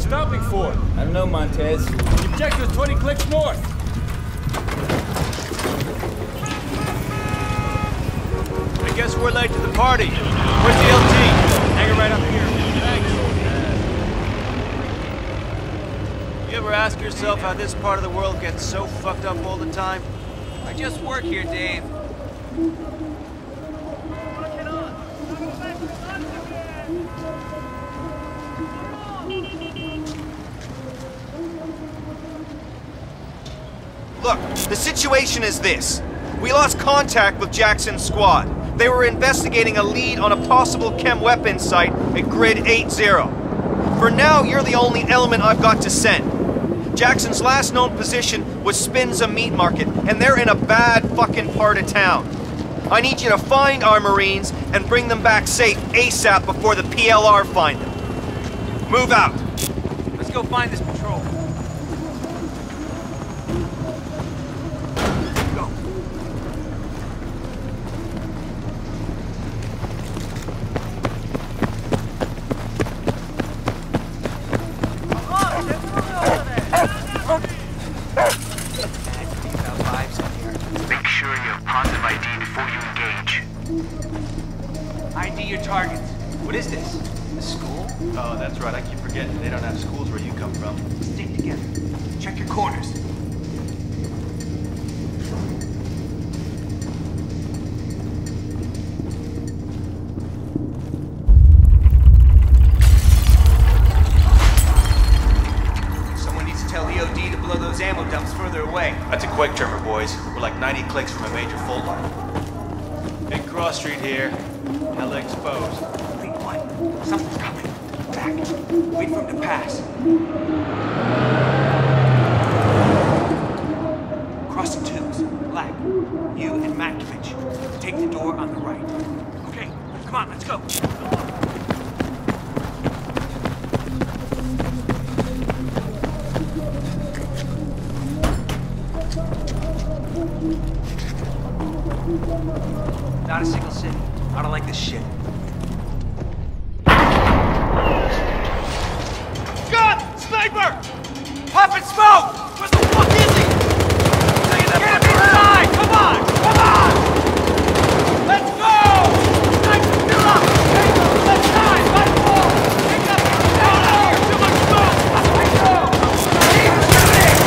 we stopping for? I don't know, Montes. The objective is 20 clicks north. I guess we're late to the party. Where's the LT? Hang it right up here. Thanks. You ever ask yourself how this part of the world gets so fucked up all the time? I just work here, Dave. Look, the situation is this. We lost contact with Jackson's squad. They were investigating a lead on a possible chem weapons site at Grid 8-0. For now, you're the only element I've got to send. Jackson's last known position was Spinza Meat Market, and they're in a bad fucking part of town. I need you to find our Marines and bring them back safe ASAP before the PLR find them. Move out. Let's go find this patrol. Go. Make sure you have positive ID before you engage. ID your targets. What is this? A school? Oh, that's right. I We're like 90 clicks from a major fault line. Big cross street here. Hella exposed. Wait, what? Something's coming. Back. Wait for him to pass. Not city. I don't like this shit. Gun! Sniper! Popping smoke! Where the fuck is he? Get him inside! Come on! Come on! Let's go! Sniper, still up! Tango, let's die! Let's go! Take up! Down here! Too much smoke! Let's go! Keep shooting!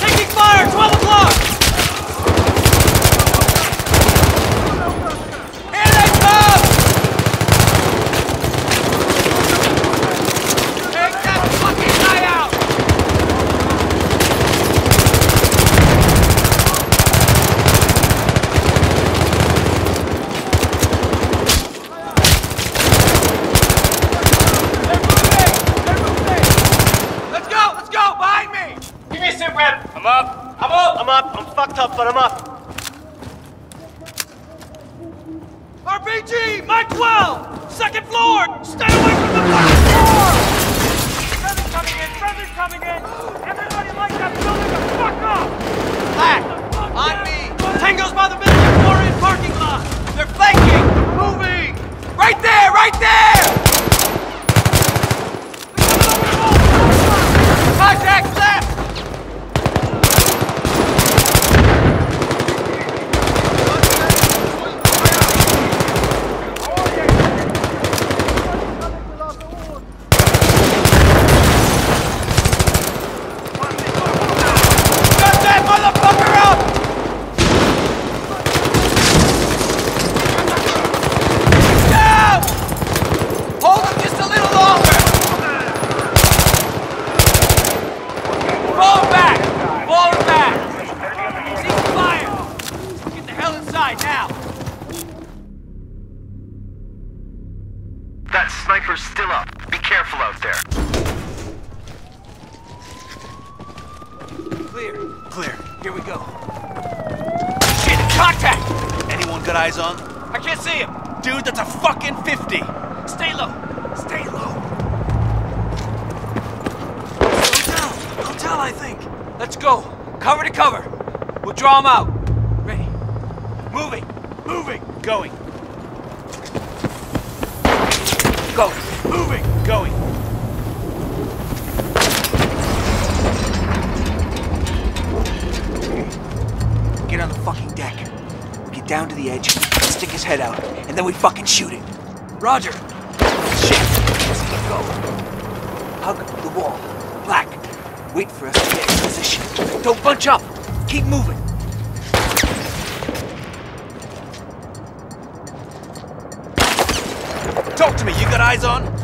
Taking fire! 12 o'clock! Here they come! Take that fucking guy out! They're moving! They're moving! Let's go! Let's go! Behind me! Give me a sit rep! I'm up! I'm up! I'm up! I'm fucked up, but I'm up! RPG! Mike 12! Second floor! Stay away from the first floor! Friendly's coming in! Friendly's coming in! Everybody like that building the fuck up! Black! On me! Tango's by the Victoria parking lot! They're flanking! Moving! Right there! Right there! Contact! Anyone got eyes on? I can't see him. Dude, that's a fucking 50. Stay low. Stay low. Hotel. Hotel, I think. Let's go. Cover to cover. We'll draw them out. Ready. Moving. Moving. Going. Go. Moving. Going. Down to the edge, stick his head out, and then we fucking shoot it. Roger. Shit. Let's go. Hug the wall. Black. Wait for us to get in position. Don't bunch up. Keep moving. Talk to me. You got eyes on?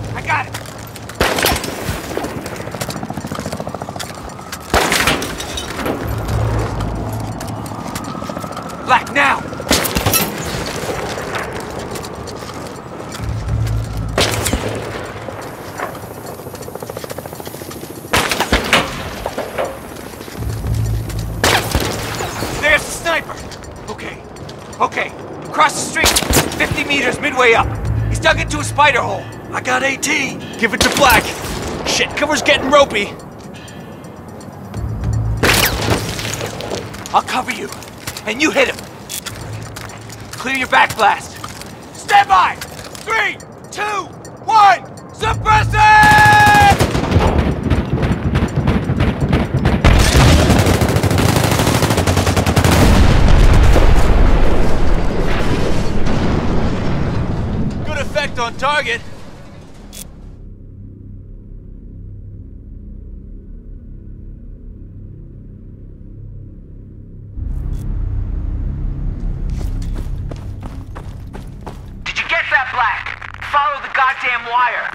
Across the street. 50 meters midway up. He's dug into a spider hole. I got AT. Give it to Black. Shit, cover's getting ropey. I'll cover you. And you hit him. Clear your back blast. Stand by! Three, two, one! Suppress it! On target. Did you get that, Black? Follow the goddamn wire.